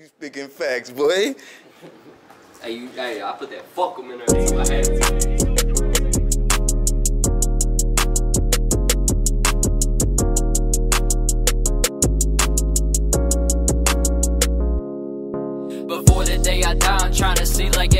You speaking facts, boy. Hey, you, hey, I put that fuck 'em in there I had to. Before the day I die, I'm trying to see like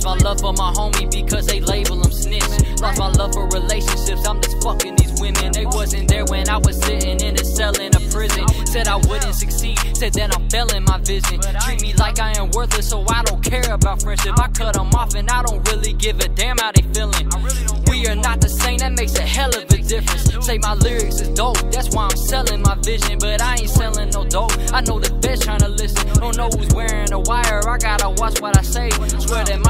Lost my love for my homie because they label them snitch. Lost my love for relationships, I'm just fucking these women. They wasn't there when I was sitting in a cell in a prison. Said I wouldn't succeed, said that I'm failing my vision. Treat me like I am worthless, so I don't care about friendship. I cut them off and I don't really give a damn how they feeling. We are not the same, that makes a hell of a difference. Say my lyrics is dope, that's why I'm selling my vision. But I ain't selling no dope, I know the best trying to listen. Don't know who's wearing a wire, I gotta watch what I say. Swear that my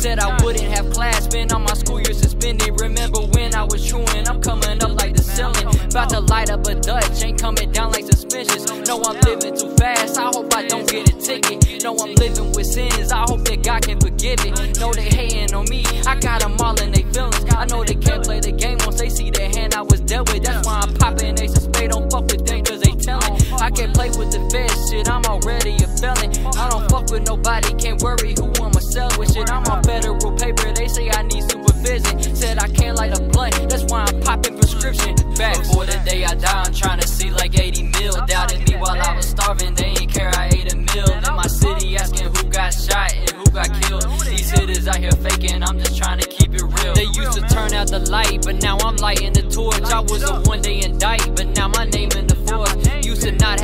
Said I wouldn't have class, been on my school year suspended. Remember when I was truant, I'm coming up like the ceiling. About to light up a Dutch, ain't coming down like suspensions. No, I'm living too fast, I hope I don't get a ticket. No, I'm living with sins, I hope that God can forgive it. Know they hating on me, I got them all in they feelings. I know they fed shit, I'm already a felon. I don't fuck with nobody, can't worry who I'ma sell with shit. I'm on federal paper, they say I need supervision. Said I can't light a blunt, that's why I'm popping prescription. Back before the day I die, I'm trying to see like 80 mil. Doubted me while I was starving, they ain't care I ate a meal. In my city, asking who got shot and who got killed. These hitters out here faking, I'm just trying to keep it real. They used to turn out the light, but now I'm lighting the torch. I was the one they indict, but now my name in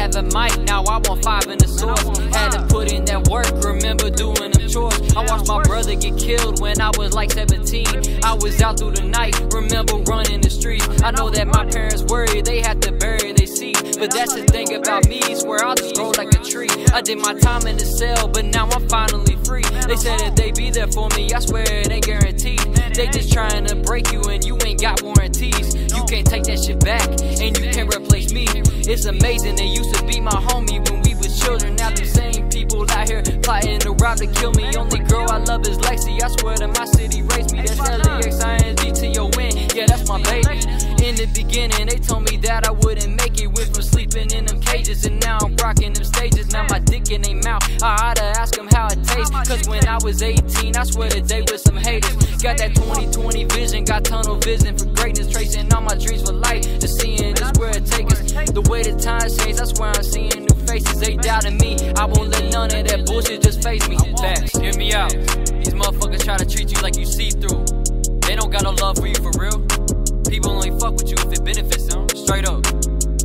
have a mic, now I want five in the source. Had to put in that work, remember doing them chores. I watched my brother get killed when I was like 17. I was out through the night, remember running the streets. I know that my parents worried, they had to bury their seed. But that's the thing about me, swear I'll just grow like a tree. I did my time in the cell, but now I'm finally free. They said that they be there for me, I swear it ain't guaranteed. They just trying to break you and you ain't got warranties. You can't take that shit back, and you can't replace me. It's amazing, they used to be my homie when we was children. Now the same people out here plotting to rob to kill me. Only girl I love is Lexi. I swear that my city raised me. That's L-E-X-I-N-G-T-O-N. Yeah, that's my baby. In the beginning, they told me that I wouldn't make it. Went from sleeping in them cages, and now I'm rocking them Cause when I was 18, I swear that they was some haters. Got that 2020 vision, got tunnel vision for greatness. Tracing all my dreams for life. Just seeing this where it take us. The way the times change, that's where I'm seeing new faces. They doubting me. I won't let none of that bullshit just face me. Facts, hear me out. These motherfuckers try to treat you like you see through. They don't got no love for you for real. People only fuck with you if it benefits them. Straight up.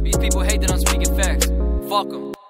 These people hate that I'm speaking facts. Fuck them.